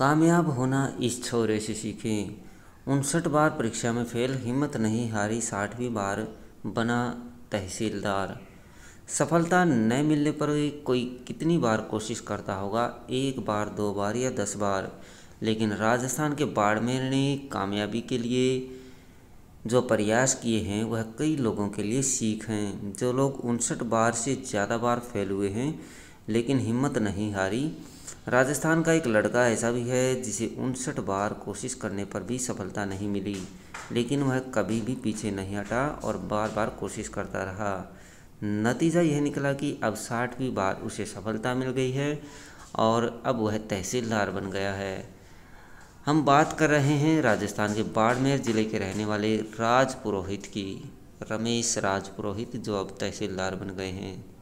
कामयाब होना इस छोरे से सीखें। उनसठ बार परीक्षा में फेल, हिम्मत नहीं हारी, साठवीं बार बना तहसीलदार। सफलता न मिलने पर कोई कितनी बार कोशिश करता होगा, एक बार, दो बार या दस बार। लेकिन राजस्थान के बाड़मेर ने कामयाबी के लिए जो प्रयास किए हैं, वह कई लोगों के लिए सीख हैं। जो लोग उनसठ बार से ज़्यादा बार फेल हुए हैं, लेकिन हिम्मत नहीं हारी राजस्थान का एक लड़का ऐसा भी है जिसे उनसठ बार कोशिश करने पर भी सफलता नहीं मिली, लेकिन वह कभी भी पीछे नहीं हटा और बार बार कोशिश करता रहा। नतीजा यह निकला कि अब साठवीं बार उसे सफलता मिल गई है और अब वह तहसीलदार बन गया है। हम बात कर रहे हैं राजस्थान के बाड़मेर ज़िले के रहने वाले राज पुरोहित की, रमेश राज पुरोहित जो अब तहसीलदार बन गए हैं।